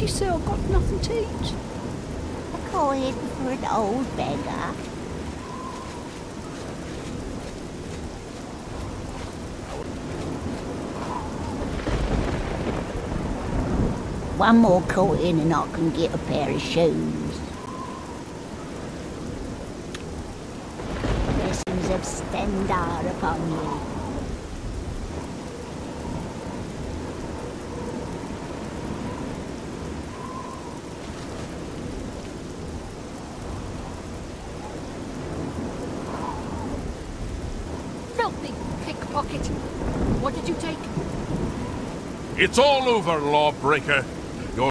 you say I've got nothing to eat? A coin for an old beggar. One more coin and I can get a pair of shoes. Blessings of Stendarr upon you. Filthy pickpocket! What did you take? It's all over, lawbreaker.